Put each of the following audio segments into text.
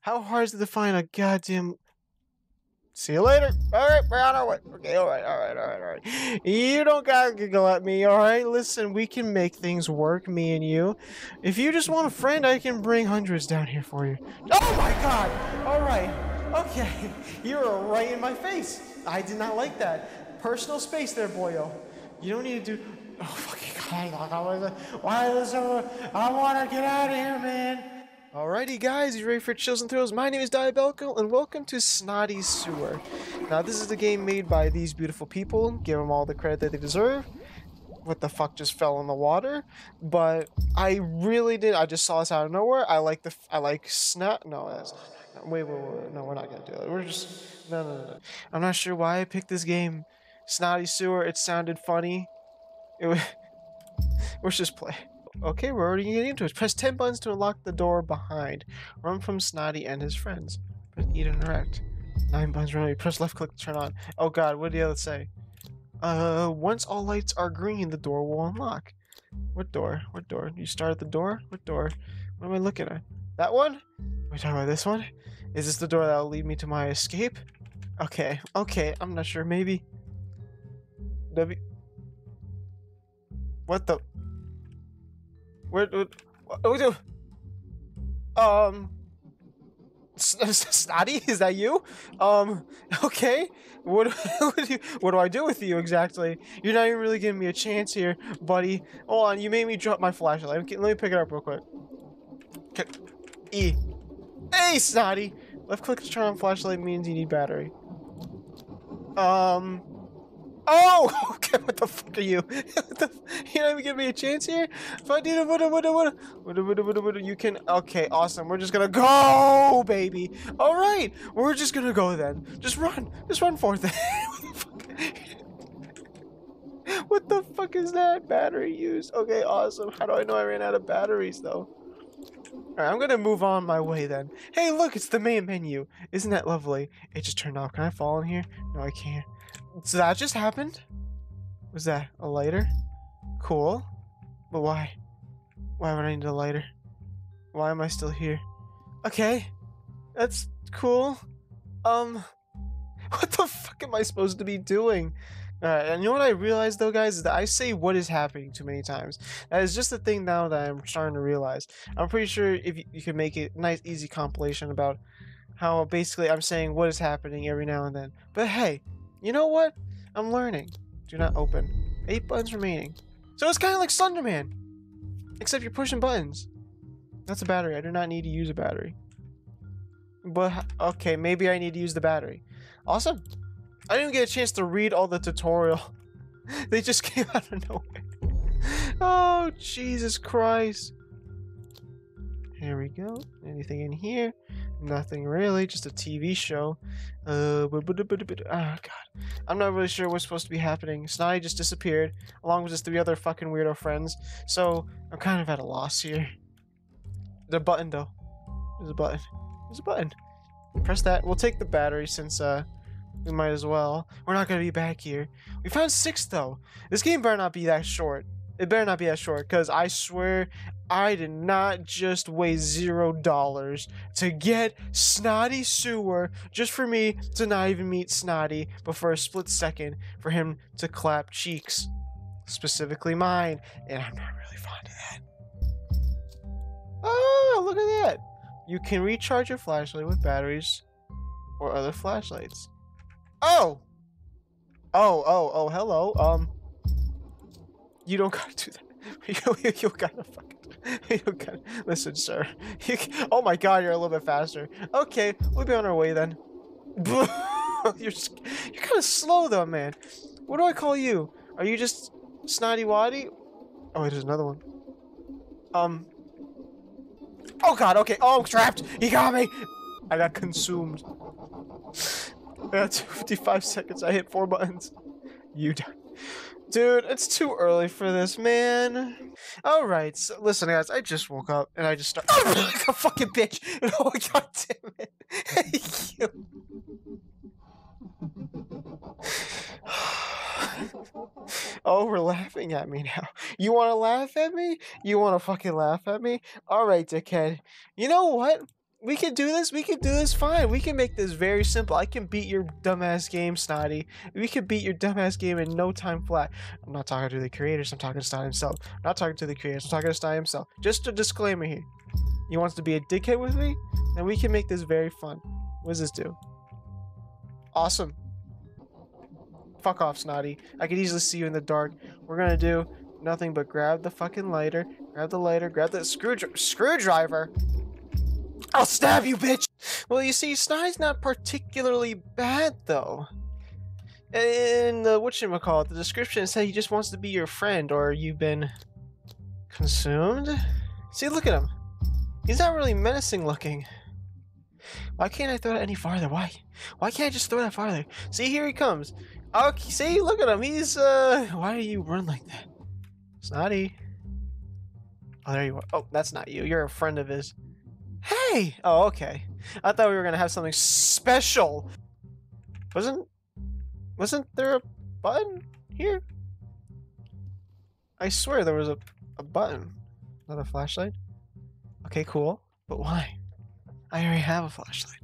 How hard is it to find a goddamn See you later. All right, we're on our way. Okay, all right, all right, all right, all right. You don't gotta giggle at me, all right? Listen, we can make things work, me and you. If you just want a friend, I can bring hundreds down here for you. Oh my god! All right, okay. You're right in my face. I did not like that. Personal space there, boyo. You don't need to do. Oh fucking god! Why is this? I want to get out of here, man. Alrighty guys, you ready for Chills and Thrills? My name is DiaBellical and welcome to Snotty Sewer. Now this is the game made by these beautiful people, give them all the credit that they deserve. What the fuck just fell in the water? But I really did, I just saw this out of nowhere. I like the, I like Snot, no, that's, wait, wait, wait, no, we're not gonna do that. We're just, no, no, no. I'm not sure why I picked this game. Snotty Sewer, it sounded funny. It was, let's just play. Okay, we're already getting into it. Press 10 buttons to unlock the door behind. Run from Snotty and his friends. Press E to interact. 9 buttons remaining. Press left click to turn on. Oh god, what did the other say? Uh, once all lights are green, the door will unlock. What door? What door? You start at the door? What door? What am I looking at? That one? Are we talking about this one? Is this the door that will lead me to my escape? Okay, okay, I'm not sure. Maybe. W. What the? Where, where, what do? Um, Snotty, is that you? Um, okay. What, what, do what do I do with you exactly? You're not even really giving me a chance here, buddy. Hold on, you made me drop my flashlight. Let me pick it up real quick. Okay. E. Hey, Snotty! Left click to turn on flashlight means you need battery. Um, Oh, okay. What the fuck are you? you not even give me a chance here. You can. Okay, awesome. We're just gonna go, baby. All right, we're just gonna go then. Just run. Just run forth. what the fuck is that? Battery used. Okay, awesome. How do I know I ran out of batteries though? Alright, I'm gonna move on my way then. Hey, look, it's the main menu. Isn't that lovely? It just turned off. Can I fall in here? No, I can't. So that just happened? Was that a lighter? Cool. But why? Why would I need a lighter? Why am I still here? Okay. That's cool. Um, what the fuck am I supposed to be doing? Alright, and you know what I realized though, guys, is that I say what is happening too many times. That is just a thing now that I'm starting to realize. I'm pretty sure if you, you could make a nice, easy compilation about how basically I'm saying what is happening every now and then. But hey, you know what? I'm learning. Do not open. Eight buttons remaining. So it's kind of like Slenderman. Except you're pushing buttons. That's a battery. I do not need to use a battery. But, okay, maybe I need to use the battery. Awesome. I didn't get a chance to read all the tutorial. they just came out of nowhere. oh, Jesus Christ. Here we go. Anything in here? Nothing really, just a TV show. Uh, oh god. I'm not really sure what's supposed to be happening. Snotty just disappeared, along with his three other fucking weirdo friends. So, I'm kind of at a loss here. There's a button, though. There's a button. There's a button. Press that. We'll take the battery since, uh, we might as well. We're not gonna be back here. We found six, though. This game better not be that short. It better not be that short, because I swear I did not just waste zero dollars to get Snotty Sewer just for me to not even meet Snotty, but for a split second for him to clap cheeks. Specifically mine, and I'm not really fond of that. Oh, look at that. You can recharge your flashlight with batteries or other flashlights. Oh! Oh, oh, oh, hello. Um, you don't gotta do that. you, you, you gotta fucking okay. Listen, sir. You oh my god, you're a little bit faster. Okay, we'll be on our way then. you're you're kind of slow though, man. What do I call you? Are you just snotty waddy? Oh, there's another one. Um. Oh god. Okay. Oh, I'm trapped. He got me. I got consumed. Got 55 seconds. I hit four buttons. You done. Dude, it's too early for this, man. Alright, so listen, guys, I just woke up and I just started. Oh, like a fucking bitch! Oh, god damn it. oh, we're laughing at me now. You want to laugh at me? You want to fucking laugh at me? Alright, dickhead. You know what? We can do this. We can do this fine. We can make this very simple. I can beat your dumbass game, Snotty. We can beat your dumbass game in no time flat. I'm not talking to the creators. I'm talking to Snotty himself. I'm not talking to the creators. I'm talking to Snotty himself. Just a disclaimer here. He wants to be a dickhead with me, and we can make this very fun. What does this do? Awesome. Fuck off, Snotty. I could easily see you in the dark. We're gonna do nothing but grab the fucking lighter, grab the lighter, grab the screwdriver. Screwdriver? I'll stab you, bitch! Well, you see, Snotty's not particularly bad, though. In the whatchamacallit, the description said he just wants to be your friend, or you've been consumed? See, look at him. He's not really menacing looking. Why can't I throw that any farther? Why? Why can't I just throw that farther? See, here he comes. Okay, see, look at him. He's, uh, why do you run like that? Snotty. Oh, there you are. Oh, that's not you. You're a friend of his. Hey! Oh, okay. I thought we were gonna have something special. Wasn't, wasn't there a button here? I swear there was a, a button. Another flashlight? Okay, cool. But why? I already have a flashlight.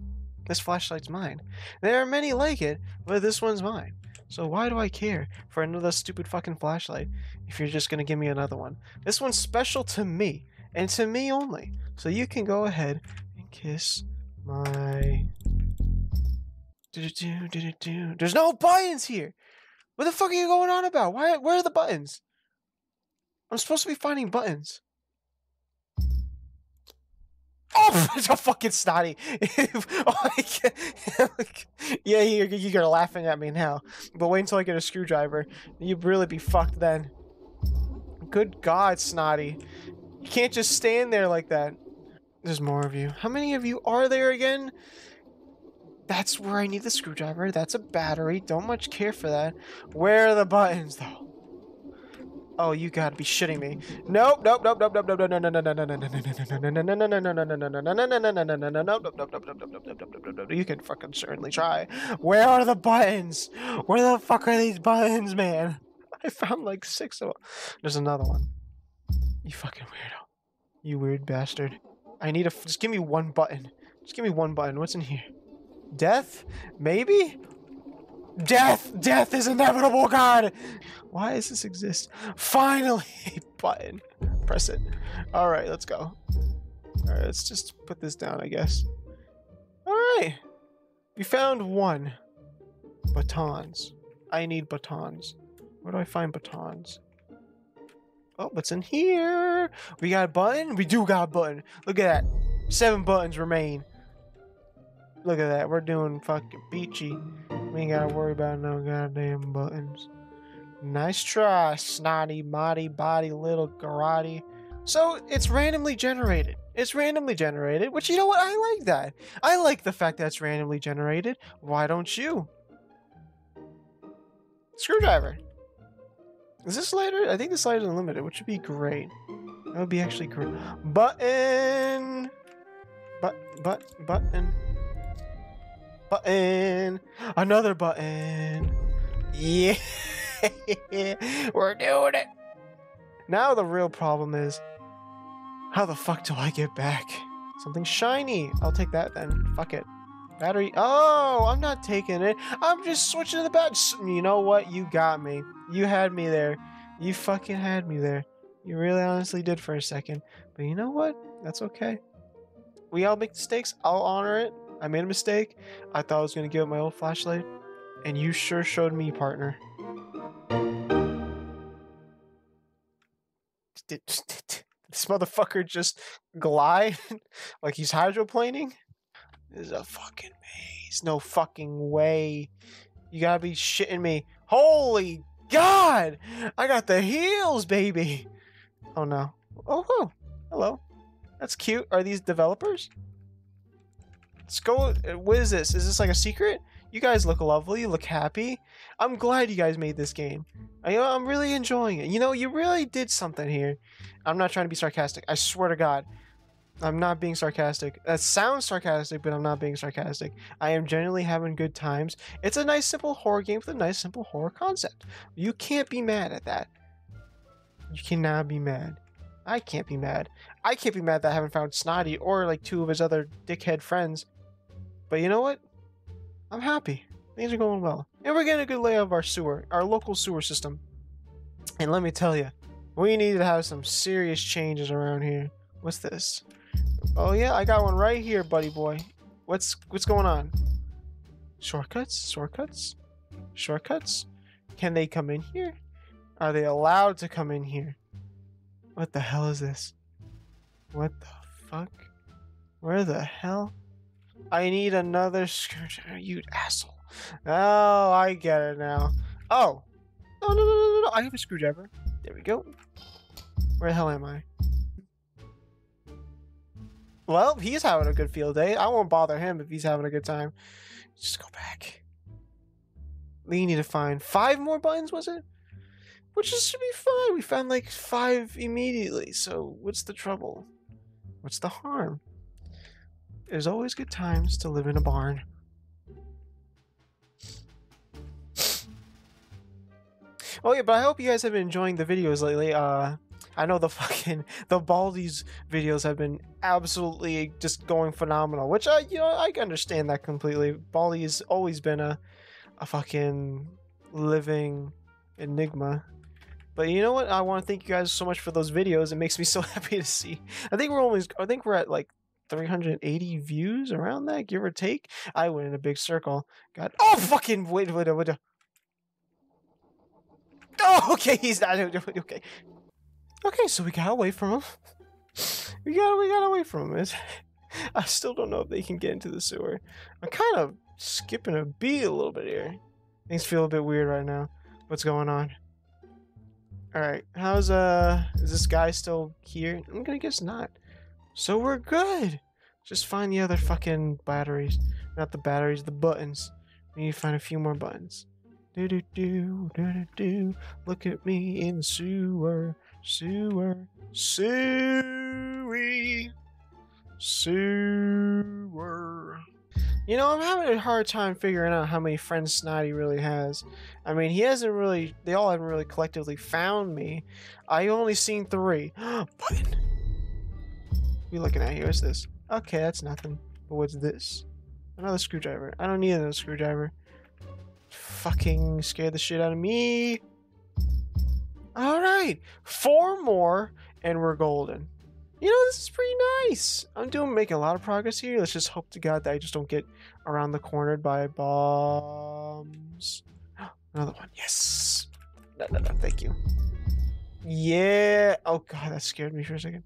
This flashlight's mine. There are many like it, but this one's mine. So why do I care for another stupid fucking flashlight if you're just gonna give me another one? This one's special to me, and to me only. So you can go ahead and kiss my... There's no buttons here! What the fuck are you going on about? Why? Where are the buttons? I'm supposed to be finding buttons. Oh, it's a fucking snotty. oh, yeah, you're, you're laughing at me now. But wait until I get a screwdriver. You'd really be fucked then. Good God, snotty. You can't just stand there like that. There's more of you. How many of you are there again? That's where I need the screwdriver. That's a battery. Don't much care for that. Where are the buttons, though? Oh, you gotta be shitting me. Nope, nope, nope, nope, nope, nope, nope, no, no, no, no, no, no, no, no, no. You can fucking certainly try. Where are the buttons? Where the fuck are these buttons, man? I found like six of them. There's another one. You fucking weirdo. You weird bastard. I need a. Just give me one button. Just give me one button. What's in here? Death? Maybe? Death! Death is inevitable, God! Why does this exist? Finally! A button. Press it. Alright, let's go. Alright, let's just put this down, I guess. Alright. We found one. Batons. I need batons. Where do I find batons? Oh, what's in here? We got a button? We do got a button. Look at that. Seven buttons remain. Look at that. We're doing fucking peachy. We ain't gotta worry about no goddamn buttons. Nice try, snotty, body, body, little karate. So it's randomly generated. It's randomly generated, which you know what? I like that. I like the fact that it's randomly generated. Why don't you? Screwdriver. Is this lighter? I think this lighter is unlimited, which would be great. That would be actually great. Button. But, but, button. Button. Another button. Yeah. We're doing it. Now the real problem is, how the fuck do I get back? Something shiny. I'll take that then. Fuck it. Battery. Oh, I'm not taking it. I'm just switching to the bat. You know what? You got me. You had me there. You fucking had me there. You really honestly did for a second. But you know what? That's okay. We all make mistakes. I'll honor it. I made a mistake. I thought I was going to give up my old flashlight. And you sure showed me, partner. This motherfucker just glide like he's hydroplaning? This is a fucking maze. No fucking way. You gotta be shitting me. Holy God! I got the heels, baby. Oh no. Oh, hello. That's cute. Are these developers? Let's go. Uh, what is this? Is this like a secret? You guys look lovely. You look happy. I'm glad you guys made this game. I, I'm really enjoying it. You know, you really did something here. I'm not trying to be sarcastic. I swear to God. I'm not being sarcastic. That sounds sarcastic, but I'm not being sarcastic. I am genuinely having good times. It's a nice, simple horror game with a nice, simple horror concept. You can't be mad at that. You cannot be mad. I can't be mad. I can't be mad that I haven't found Snotty or like two of his other dickhead friends. But you know what? I'm happy. Things are going well. And we're getting a good layout of our sewer, our local sewer system. And let me tell you, we need to have some serious changes around here. What's this? Oh yeah, I got one right here, buddy boy. What's what's going on? Shortcuts? Shortcuts? Shortcuts? Can they come in here? Are they allowed to come in here? What the hell is this? What the fuck? Where the hell? I need another screwdriver, you asshole. Oh, I get it now. Oh. No, no, no, no, no. I have a screwdriver. There we go. Where the hell am I? Well, he's having a good field day. I won't bother him if he's having a good time. Just go back. We need to find five more buttons, was it? Which is, should be fine. We found like five immediately. So what's the trouble? What's the harm? There's always good times to live in a barn. Oh yeah, but I hope you guys have been enjoying the videos lately. Uh, I know the fucking the Baldi's videos have been absolutely just going phenomenal, which I you know I understand that completely. Baldi's always been a a fucking living enigma. But you know what? I want to thank you guys so much for those videos. It makes me so happy to see. I think we're almost I think we're at like 380 views around that, give or take. I went in a big circle. Got oh fucking wait wait wait. wait. Oh, okay, he's not okay. Okay, so we got away from him. We got we got away from him. It's, I still don't know if they can get into the sewer. I'm kind of skipping a beat a little bit here. Things feel a bit weird right now. What's going on? All right, how's uh is this guy still here? I'm gonna guess not. So we're good. Just find the other fucking batteries. Not the batteries, the buttons. We need to find a few more buttons. Do do do do do do. Look at me in the sewer, sewer, sewer, sewer. You know, I'm having a hard time figuring out how many friends Snotty really has. I mean, he hasn't really, they all haven't really collectively found me. I only seen three. Button. What you looking at here? What's this? Okay, that's nothing. But what's this? Another screwdriver. I don't need another screwdriver. Fucking scared the shit out of me. Alright. Four more and we're golden. You know, this is pretty nice. I'm doing making a lot of progress here. Let's just hope to God that I just don't get around the corner by bombs. Another one. Yes. No, no, no. Thank you. Yeah. Oh, God. That scared me for a second.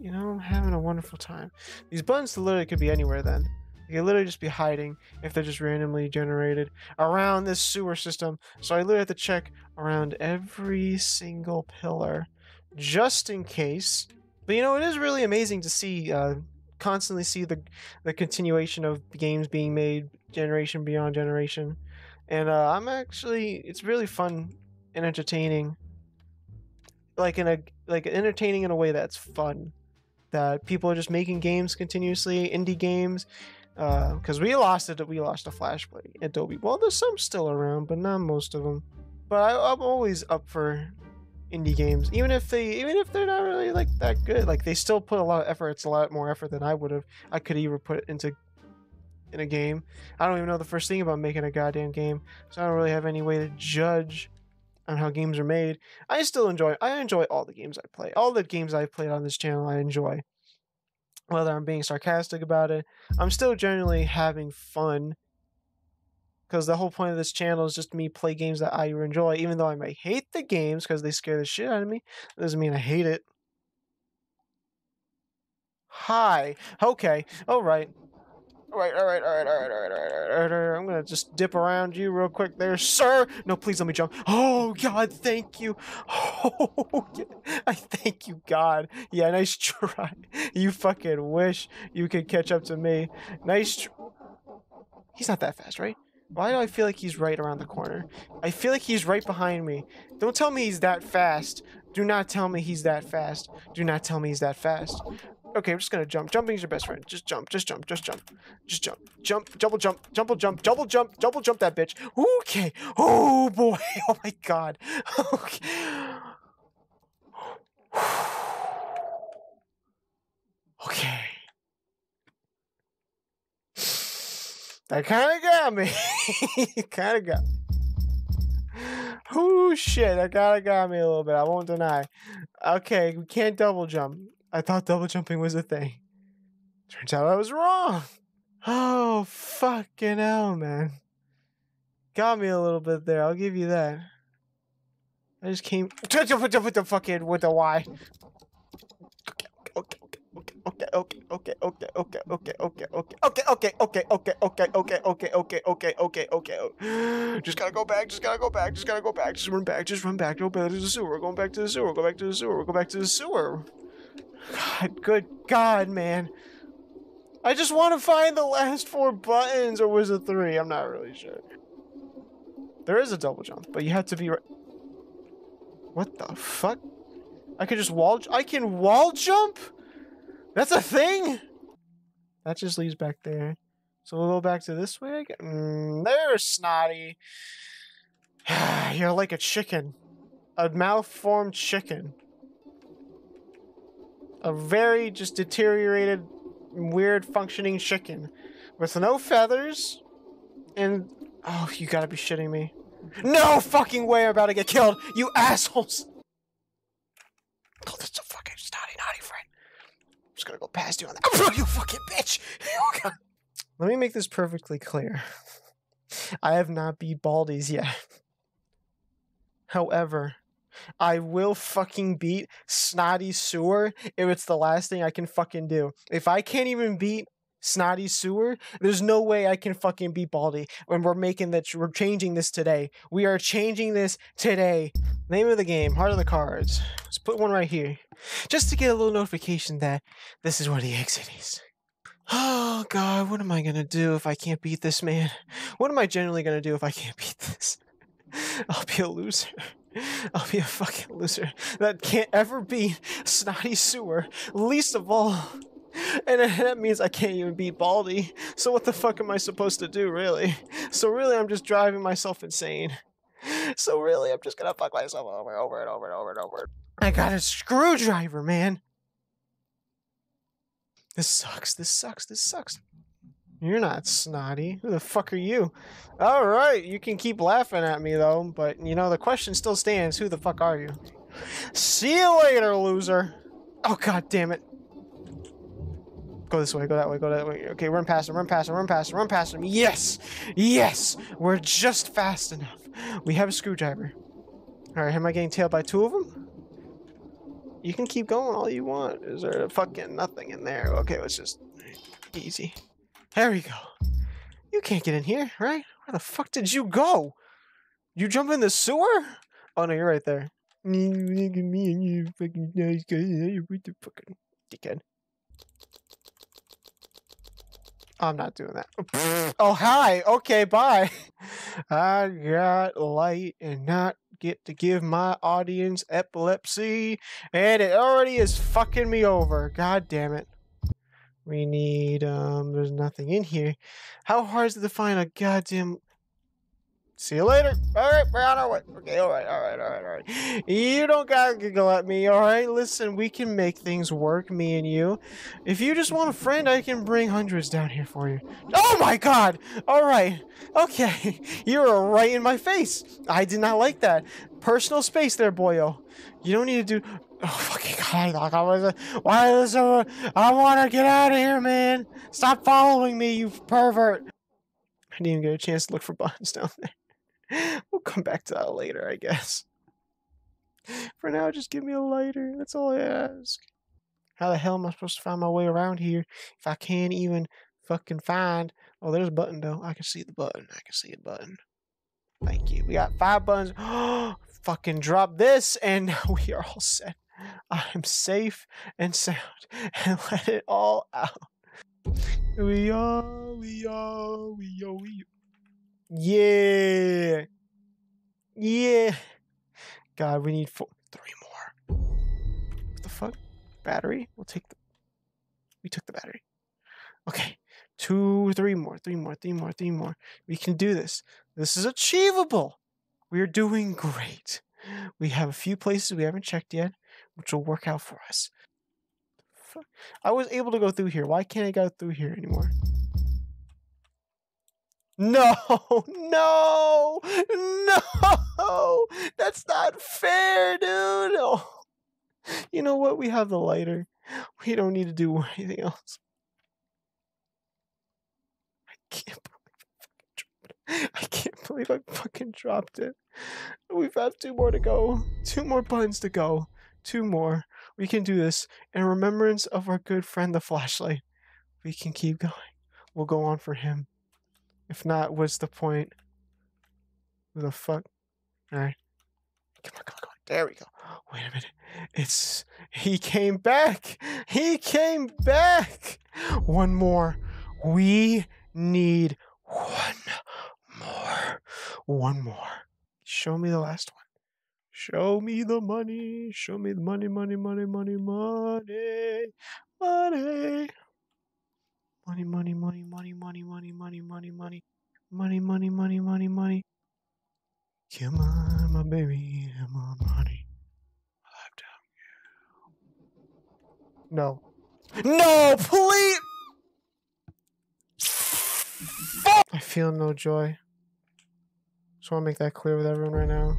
You know, I'm having a wonderful time. These buttons literally could be anywhere then. They literally just be hiding if they're just randomly generated around this sewer system. So I literally have to check around every single pillar just in case but you know, it is really amazing to see, uh, constantly see the the continuation of games being made generation beyond generation, and uh, I'm actually it's really fun and entertaining. Like in a like entertaining in a way that's fun, that people are just making games continuously, indie games. Because uh, we lost it, we lost a Flashblade Adobe. Well, there's some still around, but not most of them. But I, I'm always up for indie games even if they even if they're not really like that good. Like they still put a lot of effort it's a lot more effort than i would have i could even put into in a game. I don't even know the first thing about making a goddamn game so i don't really have any way to judge on how games are made. I still enjoy i enjoy all the games i play. All the games i've played on this channel i enjoy whether i'm being sarcastic about it i'm still generally having fun because the whole point of this channel is just me play games that I enjoy, even though I may hate the games because they scare the shit out of me. doesn't mean I hate it. Hi. Okay. All right. All right, all right, all right, all right, all right, all right, all right, all right. I'm gonna just dip around you real quick there, sir. No, please let me jump. Oh God, thank you. Oh, I thank you, God. Yeah, nice try. You fucking wish you could catch up to me. Nice. He's not that fast, right? Why do I feel like he's right around the corner? I feel like he's right behind me. Don't tell me he's that fast. Do not tell me he's that fast. Do not tell me he's that fast. Okay, I'm just gonna jump. Jumping is your best friend. Just jump, just jump, just jump, just jump, jump, double jump, double jump, double jump, double jump that bitch. Okay. Oh boy. Oh my god. Okay. Okay. That kind of got me. kind of got me. Oh shit, that kind of got me a little bit. I won't deny. Okay, we can't double jump. I thought double jumping was a thing. Turns out I was wrong. Oh fucking hell, man. Got me a little bit there. I'll give you that. I just came with the fucking with the Y. Okay, okay, okay, okay, okay, okay, okay, okay, okay, okay, okay, okay, okay, okay, okay, okay, okay, okay, okay, okay. Just gotta go back, just gotta go back, just gotta go back, just run back, just run back, go back to the sewer, We're going back to the sewer, go back to the sewer, go back to the sewer. God, good God, man. I just want to find the last four buttons, or was it three? I'm not really sure. There is a double jump, but you have to be right. What the fuck? I can just wall. I can wall jump. That's a thing. That just leads back there. So we'll go back to this way again. Mm, there's Snotty. You're like a chicken, a malformed chicken. A very just deteriorated, weird functioning chicken with no feathers and oh, you gotta be shitting me. No fucking way I'm about to get killed, you assholes! Oh, that's a fucking snotty naughty friend. I'm just gonna go past you on that. Oh, you fucking bitch! Let me make this perfectly clear. I have not beat Baldi's yet. However, I will fucking beat Snotty Sewer if it's the last thing I can fucking do. If I can't even beat snotty sewer. There's no way I can fucking beat Baldi. when we're making that. We're changing this today. We are changing this today. Name of the game, Heart of the Cards. Let's put one right here, just to get a little notification that this is where the exit is. Oh God, what am I gonna do if I can't beat this man? What am I generally gonna do if I can't beat this? I'll be a loser. I'll be a fucking loser that can't ever beat Snotty Sewer, least of all and that means I can't even beat Baldi. So what the fuck am I supposed to do, really? So really, I'm just driving myself insane. So really, I'm just gonna fuck myself over and over and over and over and over. I got a screwdriver, man. This sucks. This sucks. This sucks. You're not snotty. Who the fuck are you? All right, you can keep laughing at me though, but you know the question still stands. Who the fuck are you? See you later, loser. Oh god damn it. Go this way, go that way, go that way. Okay, run past him, run past him, run past him, run past him. Yes! Yes! We're just fast enough. We have a screwdriver. Alright, am I getting tailed by two of them? You can keep going all you want. Is there fucking nothing in there? Okay, let's just... Easy. There we go. You can't get in here, right? Where the fuck did you go? You jump in the sewer? Oh no, you're right there. Me and you fucking nice guy. What the fucking dickhead. I'm not doing that. oh, hi. Okay, bye. I got light and not get to give my audience epilepsy, and it already is fucking me over. God damn it. We need, um, there's nothing in here. How hard is it to find a goddamn See you later. All right, we're on our way. Okay, all right, all right, all right, all right. You don't gotta giggle at me, all right? Listen, we can make things work, me and you. If you just want a friend, I can bring hundreds down here for you. Oh my god! All right, okay. You were right in my face. I did not like that. Personal space there, boyo. You don't need to do. Oh fucking god! I was. Why is there? I want to get out of here, man. Stop following me, you pervert. I didn't even get a chance to look for buttons down there. we'll come back to that later, I guess. For now, just give me a lighter. That's all I ask. How the hell am I supposed to find my way around here if I can't even fucking find? Oh, there's a button though. I can see the button. I can see a button. Thank you. We got five buttons. fucking drop this, and we are all set. I'm safe and sound, and let it all out. We are, we are, we are, we are. Yeah. Yeah. God, we need four, three more. What the fuck? Battery? We'll take the. We took the battery. Okay. Two, three more, three more, three more, three more. We can do this. This is achievable. We're doing great. We have a few places we haven't checked yet, which will work out for us. I was able to go through here. Why can't I go through here anymore? No, no, no. That's not fair, dude. Oh. You know what? We have the lighter. We don't need to do anything else. I can't believe I can't believe I fucking dropped it. We've got two more to go. Two more buttons to go. Two more. We can do this in remembrance of our good friend the flashlight. We can keep going. We'll go on for him. If not, what's the point? Who the fuck? Alright. Come on, come on, come on. There we go. Wait a minute. It's he came back. He came back. One more. We need one more. One more. Show me the last one. Show me the money. Show me the money, money, money, money, money. Money. Money, money, money, money, money, money, money, money, money. Money, money, money, money, money. Come on, my baby. Come on, money. No. No, please! I feel no joy. Just want to make that clear with everyone right now.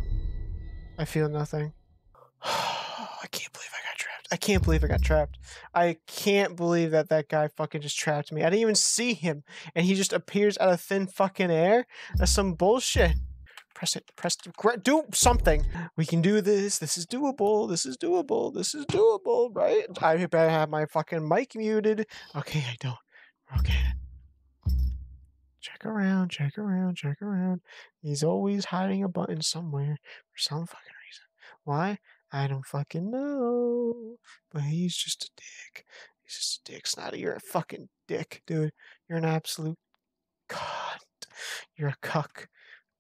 I feel nothing. I can't believe I got trapped. I can't believe I got trapped. I can't believe that that guy fucking just trapped me. I didn't even see him, and he just appears out of thin fucking air. That's some bullshit. Press it. Press. Do something. We can do this. This is doable. This is doable. This is doable, right? I better have my fucking mic muted. Okay, I don't. Okay. Check around. Check around. Check around. He's always hiding a button somewhere for some fucking. Why? I don't fucking know. But he's just a dick. He's just a dick. Snotty, you're a fucking dick, dude. You're an absolute cunt. You're a cuck.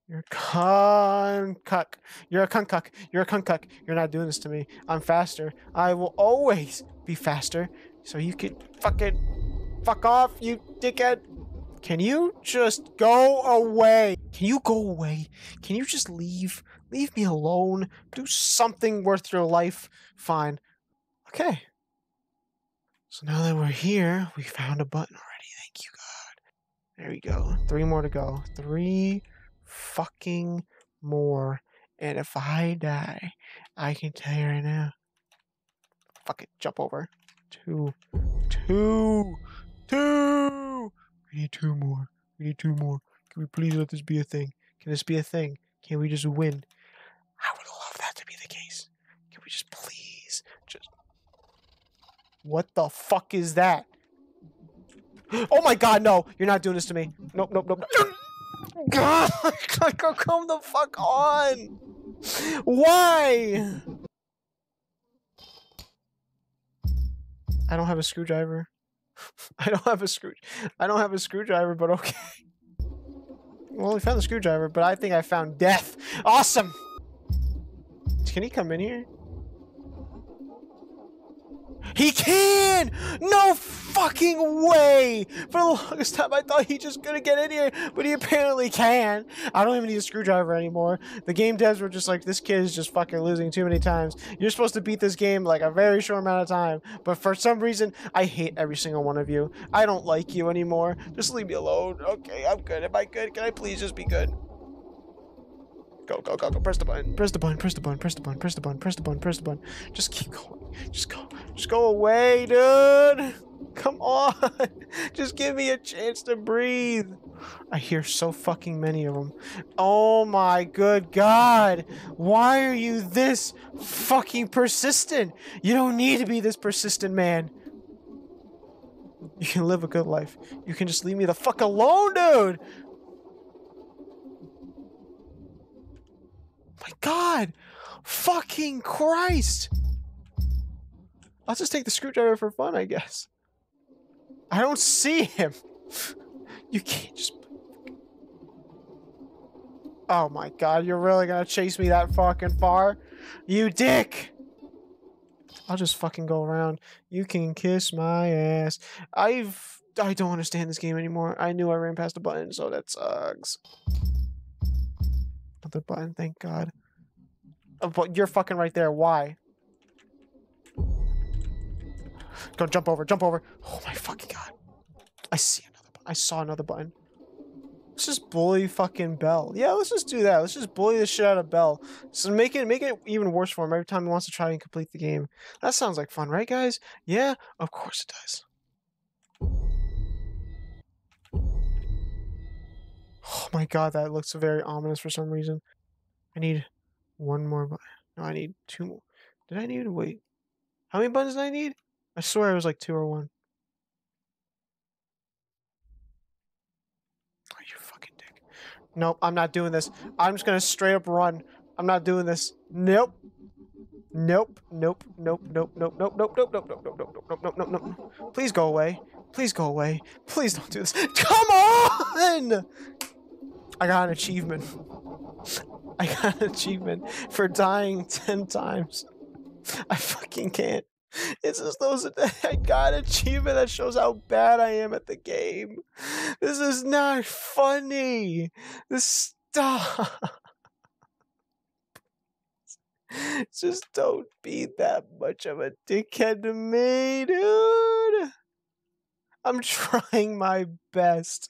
You're a cunt cuck. You're a cunt cuck. You're a cunt cuck. You're not doing this to me. I'm faster. I will always be faster. So you could fucking fuck off, you dickhead. Can you just go away? Can you go away? Can you just leave? Leave me alone. Do something worth your life. Fine. Okay. So now that we're here, we found a button already. Thank you, God. There we go. Three more to go. Three fucking more. And if I die, I can tell you right now. Fuck it, jump over. Two, two, two. We need two more. We need two more. Can we please let this be a thing? Can this be a thing? Can we just win? I would love that to be the case. Can we just please just. What the fuck is that? Oh my god, no! You're not doing this to me. Nope, nope, nope. nope. God, come the fuck on! Why? I don't have a screwdriver. I don't have a screw. I don't have a screwdriver, but okay. Well, we found the screwdriver, but I think I found death. Awesome. Can he come in here? He can! No fucking way! For the longest time, I thought he just couldn't get in here, but he apparently can. I don't even need a screwdriver anymore. The game devs were just like, this kid is just fucking losing too many times. You're supposed to beat this game like a very short amount of time, but for some reason, I hate every single one of you. I don't like you anymore. Just leave me alone. Okay, I'm good. Am I good? Can I please just be good? Go, go, go, go. Press the button. Press the button. Press the button. Press the button. Press the button. Press the button. Press the button. Just keep going. Just go. Just go away, dude. Come on. Just give me a chance to breathe. I hear so fucking many of them. Oh my good god. Why are you this fucking persistent? You don't need to be this persistent, man. You can live a good life. You can just leave me the fuck alone, dude. My god. Fucking Christ. I'll just take the screwdriver for fun, I guess. I don't see him. You can't just... Oh my god, you're really gonna chase me that fucking far? You dick! I'll just fucking go around. You can kiss my ass. I've... I don't understand this game anymore. I knew I ran past a button, so that sucks. Another button, thank god. Oh, but you're fucking right there. Why? Go jump over, jump over. Oh my fucking god. I see another I saw another button. Let's just bully fucking Bell. Yeah, let's just do that. Let's just bully the shit out of Bell. So make it make it even worse for him every time he wants to try and complete the game. That sounds like fun, right, guys? Yeah, of course it does. Oh my god, that looks very ominous for some reason. I need one more button. No, I need two more. Did I need to wait? How many buttons did I need? I swear it was like two or one. Oh, you fucking dick. Nope, I'm not doing this. I'm just gonna straight up run. I'm not doing this. Nope. Nope. Nope. Nope. Nope. Nope. Nope. Nope. Nope. Nope. Nope. Nope. Nope. Nope. Nope. Nope. Nope. Please go away. Please go away. Please don't do this. Come on! I got an achievement. I got an achievement for dying 10 times. I fucking can't. It's just those I got an achievement that shows how bad I am at the game. This is not funny. This stop. Just don't be that much of a dickhead to me, dude. I'm trying my best.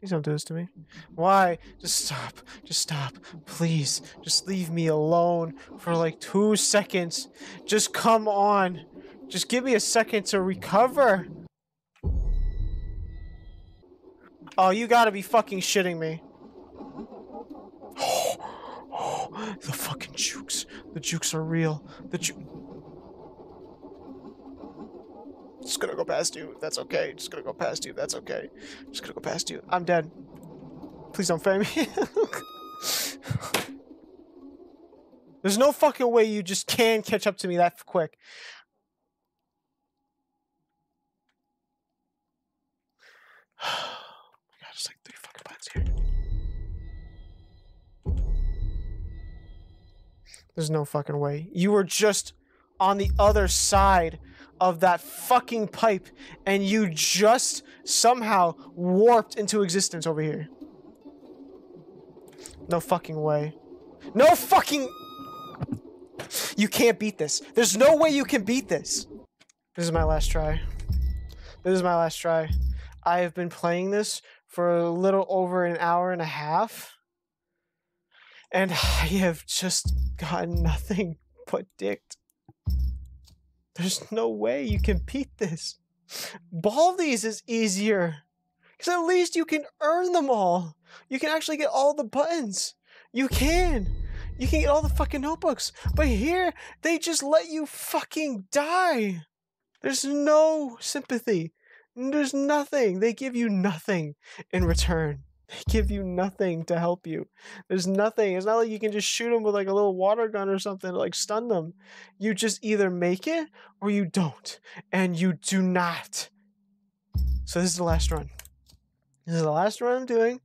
Please don't do this to me. Why? Just stop. Just stop. Please. Just leave me alone for like two seconds. Just come on. Just give me a second to recover. Oh, you gotta be fucking shitting me. Oh, the fucking jukes. The jukes are real. The ju- Just gonna go past you. That's okay. Just gonna go past you. That's okay. Just gonna go past you. I'm dead. Please don't frame me. There's no fucking way you just can catch up to me that quick. oh my god, like three fucking buttons here. There's no fucking way. You were just on the other side of that fucking pipe and you just somehow warped into existence over here. No fucking way. No fucking... You can't beat this. There's no way you can beat this. This is my last try. This is my last try. I have been playing this for a little over an hour and a half. And I have just gotten nothing but dicked. There's no way you can beat this. Baldi's is easier. Because at least you can earn them all. You can actually get all the buttons. You can. You can get all the fucking notebooks. But here, they just let you fucking die. There's no sympathy. There's nothing. They give you nothing in return. They give you nothing to help you. There's nothing. It's not like you can just shoot them with like a little water gun or something to like stun them. You just either make it or you don't. And you do not. So this is the last run. This is the last run I'm doing.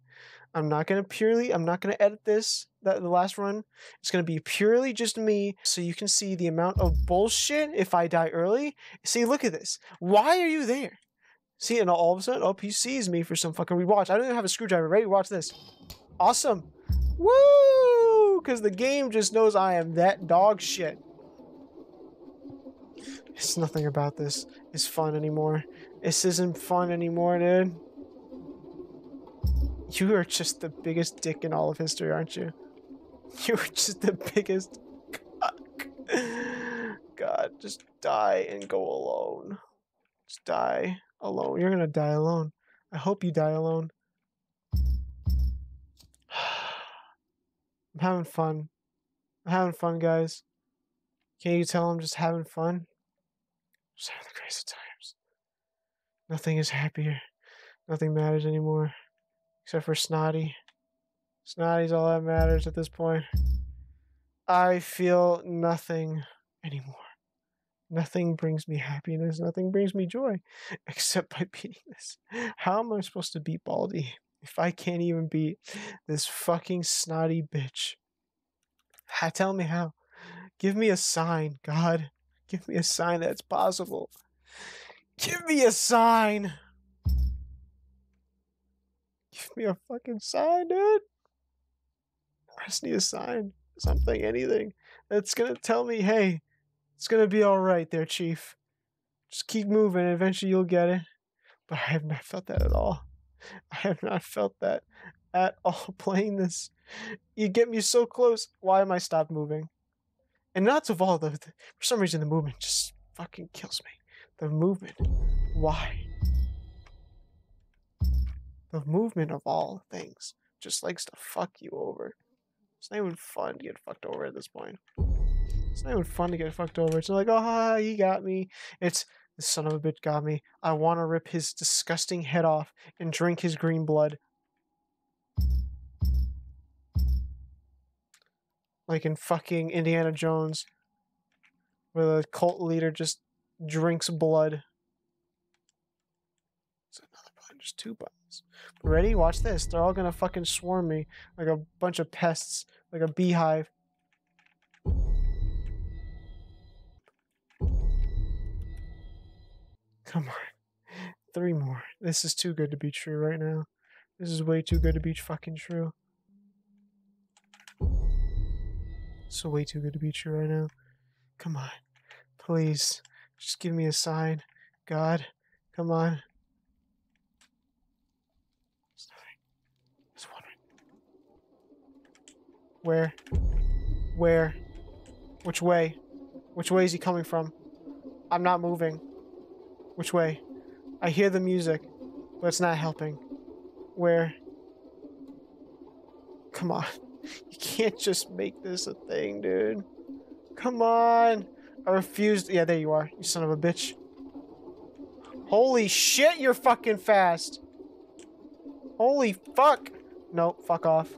I'm not gonna purely, I'm not gonna edit this, that the last run. It's gonna be purely just me, so you can see the amount of bullshit if I die early. See, look at this. Why are you there? See, and all of a sudden, oh, he sees me for some fucking rewatch. I don't even have a screwdriver. Ready? Watch this. Awesome. Woo! Because the game just knows I am that dog shit. It's nothing about this is fun anymore. This isn't fun anymore, dude. You are just the biggest dick in all of history, aren't you? You are just the biggest cock. God, just die and go alone. Just die alone. You're gonna die alone. I hope you die alone. I'm having fun. I'm having fun, guys. Can't you tell I'm just having fun? Just having the greatest times. Nothing is happier. Nothing matters anymore. Except for Snotty. Snotty's all that matters at this point. I feel nothing anymore. Nothing brings me happiness. Nothing brings me joy except by beating this. How am I supposed to beat Baldi if I can't even beat this fucking snotty bitch? Tell me how. Give me a sign, God. Give me a sign that's possible. Give me a sign. Give me a fucking sign, dude. I just need a sign. Something, anything. That's gonna tell me, hey, it's gonna be alright there, Chief. Just keep moving, eventually you'll get it. But I have not felt that at all. I have not felt that at all playing this. You get me so close. Why am I stopped moving? And not of all the, the for some reason the movement just fucking kills me. The movement. Why? The movement of all things just likes to fuck you over. It's not even fun to get fucked over at this point. It's not even fun to get fucked over. It's like, oh, he got me. It's the son of a bitch got me. I want to rip his disgusting head off and drink his green blood. Like in fucking Indiana Jones, where the cult leader just drinks blood. It's another button, just two buttons. Ready? Watch this. They're all gonna fucking swarm me like a bunch of pests, like a beehive. Come on. Three more. This is too good to be true right now. This is way too good to be fucking true. So way too good to be true right now. Come on. Please. Just give me a sign. God. Come on. Nothing. There's one right. Where? Where? Which way? Which way is he coming from? I'm not moving. Which way? I hear the music, but it's not helping. Where? Come on. You can't just make this a thing, dude. Come on. I refused. Yeah, there you are, you son of a bitch. Holy shit, you're fucking fast. Holy fuck. No, fuck off.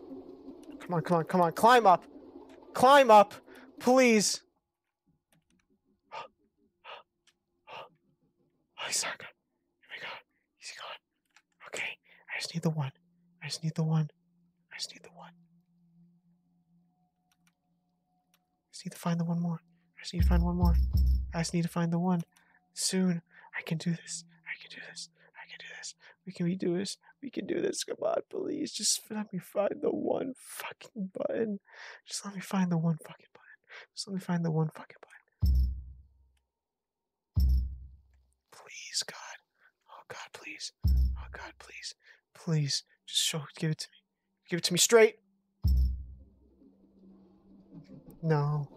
Come on, come on, come on. Climb up. Climb up. Please. Not gone. Here we go. He's gone. Okay. I just need the one. I just need the one. I just need the one. I just need to find the one more. I just need to find one more. I just need to find the one. Soon. I can do this. I can do this. I can do this. We can do this. We can do this. Come on, please. Just let me find the one fucking button. Just let me find the one fucking button. Just let me find the one fucking button. Please, God. Oh, God, please. Oh, God, please. Please. Just show Give it to me. Give it to me straight. No.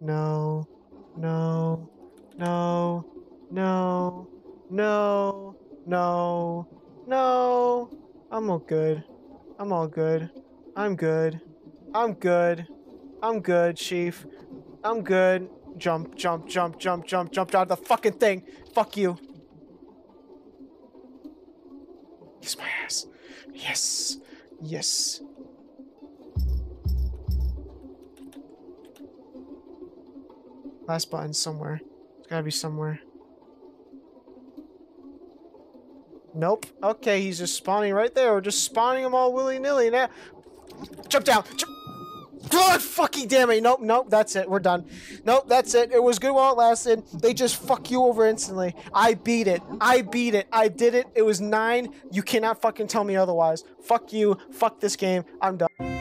No. No. No. No. No. No. No. I'm all good. I'm all good. I'm good. I'm good. I'm good, Chief. I'm good. Jump, jump, jump, jump, jump, jump out of the fucking thing. Fuck you. Kiss my ass. Yes. Yes. Last button somewhere. It's gotta be somewhere. Nope. Okay, he's just spawning right there. We're just spawning them all willy-nilly now. Jump down. Jump. God fucking damn it. Nope, nope, that's it. We're done. Nope, that's it. It was good while it lasted. They just fuck you over instantly. I beat it. I beat it. I did it. It was nine. You cannot fucking tell me otherwise. Fuck you. Fuck this game. I'm done.